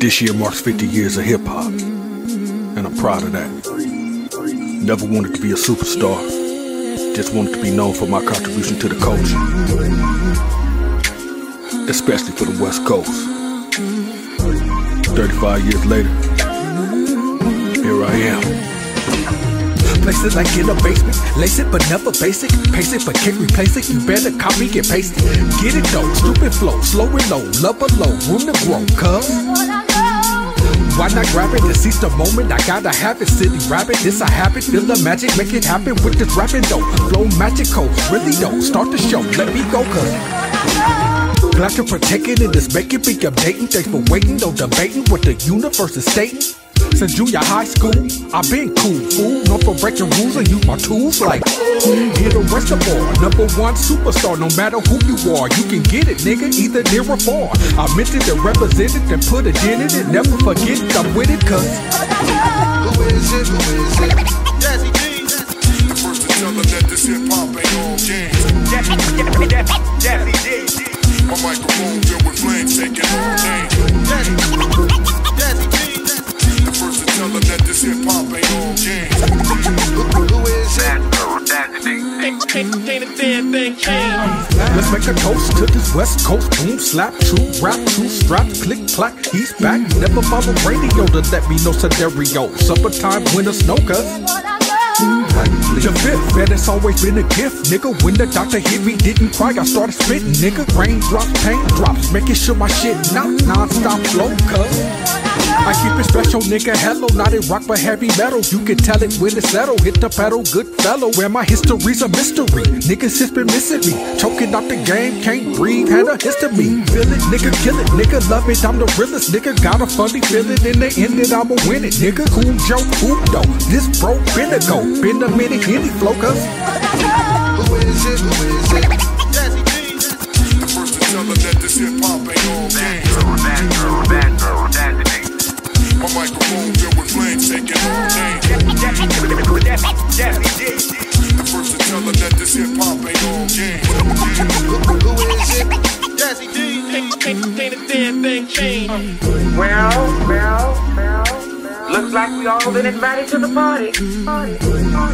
This year marks 50 years of hip hop, and I'm proud of that. Never wanted to be a superstar, just wanted to be known for my contribution to the culture, especially for the West Coast. 35 years later, here I am. Place it like in a basement. Lace it but never basic. Pace it but can't replace it. You better copy and paste it. Get it though, stupid flow, slow and low, love low, room to grow, cuz. Why not grab it and seize the moment? I gotta have it, city rabbit. This a habit, feel the magic, make it happen with this rapping though. Flow magical, really though. Start the show, let me go, cuz. Glad to protect it and just make it be updating. Thanks for waiting, no debating what the universe is stating. Since junior high school, I've been cool, fool. Known for breaking rules and use my tools like hit a reservoir. Number one superstar, no matter who you are, you can get it, nigga, either near or far. I meant it and represented and put a dent in it. Never forget it, I'm with it, cuz. Who is it? Who is it? Dazzie Dee. First to tell her that this hip hop ain't all games. Dazzie Dee. My microphone filled with flames taking all names. It? Ain't a damn thing changed. Let's make a toast to this West Coast boom slap, true rap, true strap, click clack. He's back. Never follow radio to let me know scenario. Summertime, winter snow, cuz. The fifth, and it's always been a gift, nigga. When the doctor hit me, didn't cry, I started spitting, nigga. Raindrops, pain drops, making sure my shit not non-stop flow, cuz. Keep it special, nigga. Hello, not in rock but heavy metal. You can tell it when it's settled. Hit the pedal, good fellow. Where my history's a mystery. Niggas just been missing me. Choking out the game, can't breathe. Had a history. Feel it, nigga, kill it, nigga. Love it, I'm the realest, nigga. Got a funny feeling in the end it, I'ma win it, nigga. Cool Joe, cool though. This bro, been a go. Been a minute, any flow, cuz. Who is it? Who is it? Thing changed. Well, well, well, looks like we all been invited to the party.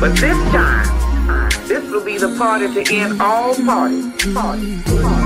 But this time, this will be the party to end all parties. Party, party.